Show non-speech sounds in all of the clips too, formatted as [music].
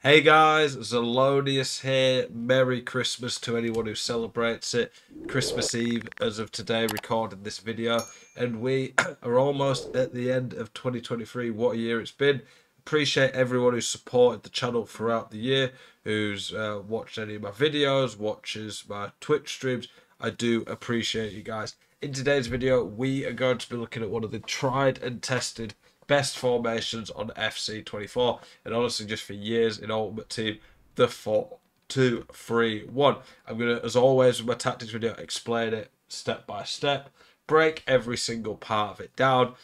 Hey guys, Zelonius here. Merry Christmas to anyone who celebrates it. Christmas Eve as of today, recording this video. And we [clears throat] are almost at the end of 2023. What a year it's been. Appreciate everyone who supported the channel throughout the year, who's uh, watched any of my videos, watches my Twitch streams. I do appreciate you guys. In today's video, we are going to be looking at one of the tried and tested best formations on FC24. And honestly, just for years in Ultimate Team, the 4 2 3 1. I'm going to, as always, with my tactics video, explain it step by step, break every single part of it down,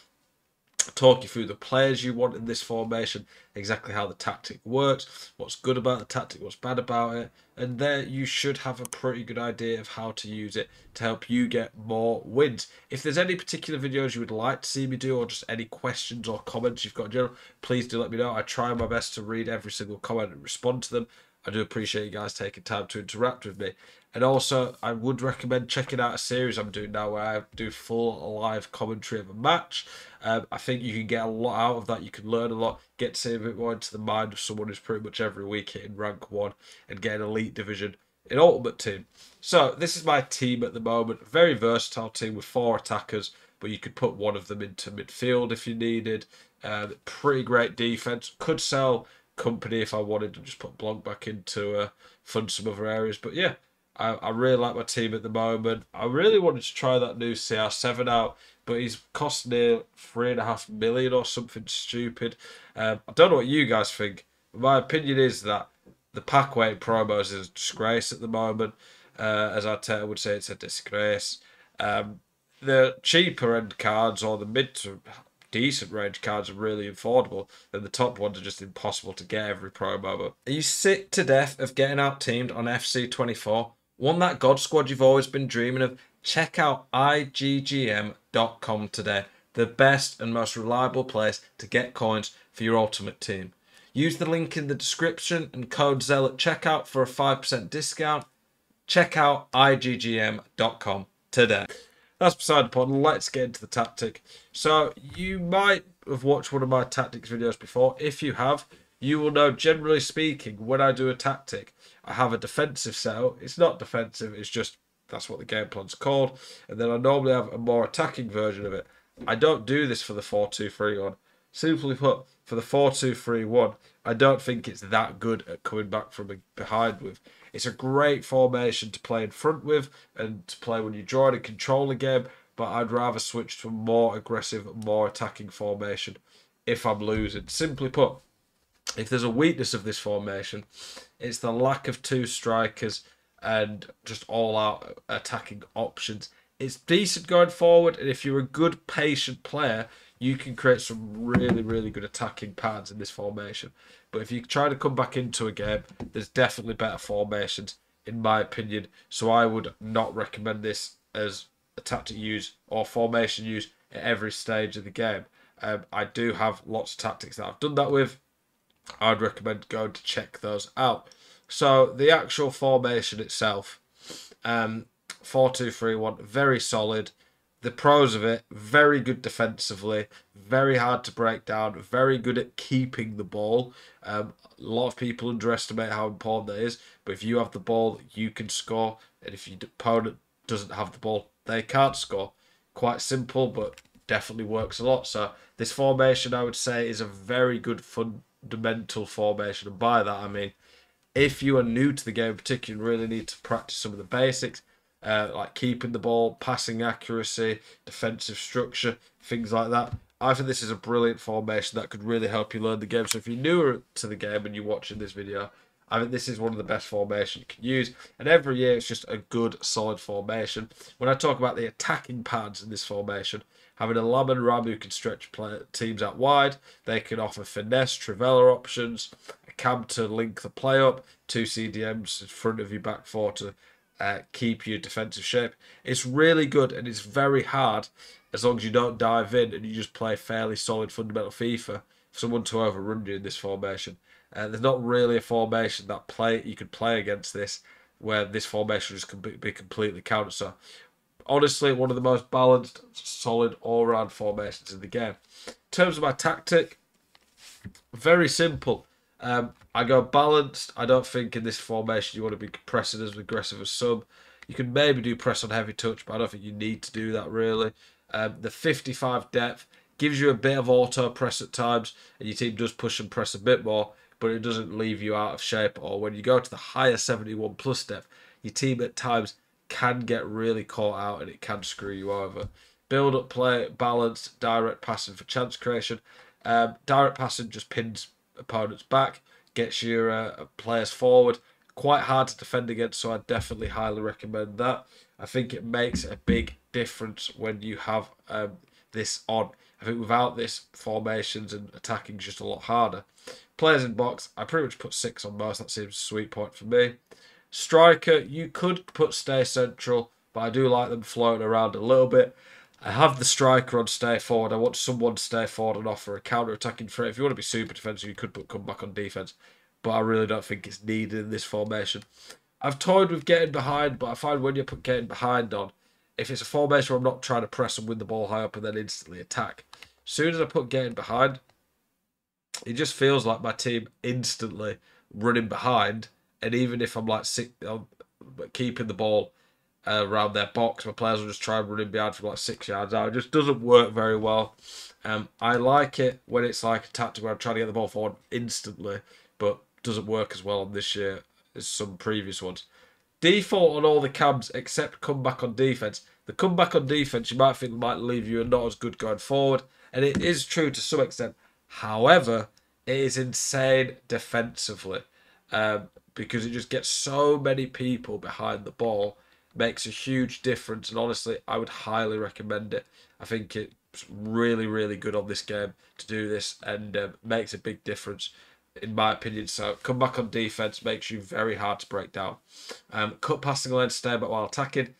talk you through the players you want in this formation, exactly how the tactic works, what's good about the tactic, what's bad about it, and there you should have a pretty good idea of how to use it to help you get more wins. If there's any particular videos you would like to see me do, or just any questions or comments you've got in general, please do let me know. I try my best to read every single comment and respond to them. I do appreciate you guys taking time to interact with me. And also, I would recommend checking out a series I'm doing now where I do full live commentary of a match. Um, I think you can get a lot out of that. You can learn a lot, get to see a bit more into the mind of someone who's pretty much every week hitting rank one and getting elite division in Ultimate Team. So, this is my team at the moment. Very versatile team with four attackers, but you could put one of them into midfield if you needed. Um, pretty great defense. Could sell Kompany if I wanted to just put Blanc back into uh, fund some other areas. But yeah, I, I really like my team at the moment. I really wanted to try that new CR7 out, but he's cost near three and a half million or something stupid. Um, I don't know what you guys think. My opinion is that the pack weight promos is a disgrace at the moment. Uh, as I would say, it's a disgrace. Um, the cheaper end cards or the mid to decent range cards are really affordable, then the top ones are just impossible to get every promo. But are you sick to death of getting out teamed on FC24? Want that God Squad you've always been dreaming of? Check out IGGM.com today, the best and most reliable place to get coins for your ultimate team. Use the link in the description and code ZEL at checkout for a 5% discount. Check out IGGM.com today. That's beside the point. Let's get into the tactic. So, you might have watched one of my tactics videos before. If you have, you will know, generally speaking, when I do a tactic, I have a defensive cell. It's not defensive, it's just that's what the game plan's called. And then I normally have a more attacking version of it. I don't do this for the 4 2 3 1. Simply put, for the 4 2 3 1, I don't think it's that good at coming back from behind with. It's a great formation to play in front with and to play when you draw and control the game, but I'd rather switch to a more aggressive, more attacking formation if I'm losing. Simply put, if there's a weakness of this formation, it's the lack of two strikers and just all out attacking options. It's decent going forward, and if you're a good patient player, you can create some really, really good attacking patterns in this formation. But if you try to come back into a game, there's definitely better formations, in my opinion. So I would not recommend this as a tactic use or formation use at every stage of the game. Um, I do have lots of tactics that I've done that with. I'd recommend going to check those out. So the actual formation itself, um, four two three one, very solid. The pros of it, very good defensively, very hard to break down, very good at keeping the ball. Um, a lot of people underestimate how important that is, but if you have the ball, you can score, and if your opponent doesn't have the ball, they can't score. Quite simple, but definitely works a lot. So this formation, I would say, is a very good fundamental formation. And by that, I mean, if you are new to the game, particularly, you really need to practice some of the basics, uh, like keeping the ball, passing accuracy, defensive structure, things like that. I think this is a brilliant formation that could really help you learn the game. So if you're newer to the game and you're watching this video, I think this is one of the best formations you can use. And every year it's just a good, solid formation. When I talk about the attacking pads in this formation, having a Lam and Ram who can stretch play, teams out wide, they can offer finesse, Trivela options, a cam to link the play up, two CDMs in front of you back four to uh, keep your defensive shape. It's really good and it's very hard as long as you don't dive in and you just play fairly solid fundamental FIFA for someone to overrun you in this formation. Uh, there's not really a formation that play you could play against this where this formation just can be completely counter. So honestly, one of the most balanced, solid all-round formations in the game. In terms of my tactic, very simple. Um, I go balanced. I don't think in this formation you want to be pressing as aggressive as some. You can maybe do press on heavy touch, but I don't think you need to do that really. Um, the 55 depth gives you a bit of auto press at times, and your team does push and press a bit more, but it doesn't leave you out of shape. Or when you go to the higher 71 plus depth, your team at times can get really caught out and it can screw you over. Build up play, balance, direct passing for chance creation. Um, direct passing just pins opponents back, gets your uh, players forward. Quite hard to defend against, so I definitely highly recommend that. I think it makes a big difference when you have um, this on. I think without this, formations and attacking is just a lot harder. Players in box, I pretty much put six on most. That seems a sweet point for me. Striker, you could put stay central, but I do like them floating around a little bit. I have the striker on stay forward. I want someone to stay forward and offer a counter attacking threat. If you want to be super defensive, you could put come back on defense, but I really don't think it's needed in this formation. I've toyed with getting behind, but I find when you put getting behind on, if it's a formation where I'm not trying to press and win the ball high up and then instantly attack, as soon as I put getting behind, it just feels like my team instantly running behind. And even if I'm like sick, I'm um, keeping the ball around their box. My players will just try and run in behind from like six yards out. It just doesn't work very well. Um, I like it when it's like a tactic where I'm trying to get the ball forward instantly, but doesn't work as well on this year as some previous ones. Default on all the cabs except comeback on defense. The comeback on defense you might think might leave you not as good going forward, and it is true to some extent. However, it is insane defensively um, because it just gets so many people behind the ball makes a huge difference. And honestly, I would highly recommend it. I think it's really, really good on this game to do this and um, makes a big difference, in my opinion. So come back on defense makes you very hard to break down. Um, cut passing lane, stay back while attacking.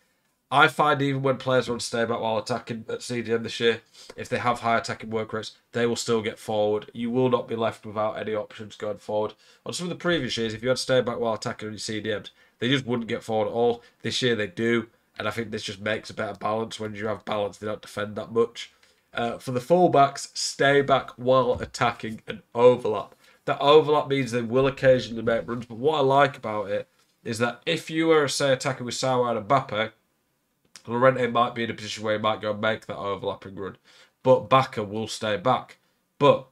I find even when players to stay back while attacking at CDM this year, if they have high attacking work rates, they will still get forward. You will not be left without any options going forward. On some of the previous years, if you had to stay back while attacking on your CDMs, they just wouldn't get forward at all. This year they do, and I think this just makes a better balance. When you have balance, they don't defend that much. Uh, for the fullbacks, stay back while attacking and overlap. That overlap means they will occasionally make runs, but what I like about it is that if you were, say, attacking with Sauer and Mbappe, Llorente might be in a position where he might go and make that overlapping run, but Baka will stay back. But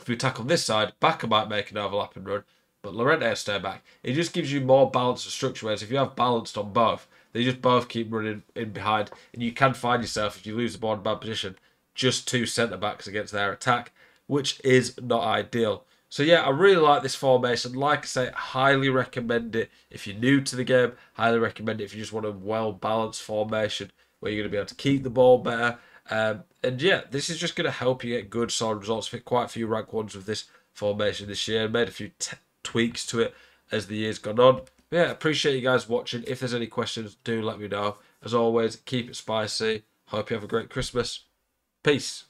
if you attack on this side, Baka might make an overlapping run, but Llorente stay back. It just gives you more balance and structure. Whereas if you have balanced on both, they just both keep running in behind, and you can find yourself if you lose the ball in bad position, just two centre backs against their attack, which is not ideal. So yeah, I really like this formation. Like I say, highly recommend it if you're new to the game. Highly recommend it if you just want a well balanced formation where you're going to be able to keep the ball better. Um, and yeah, this is just going to help you get good solid results. Hit quite a few rank ones with this formation this year. Made a few tweaks to it as the years gone on. But yeah, appreciate you guys watching. If there's any questions, do let me know. As always, keep it spicy. Hope you have a great Christmas. Peace.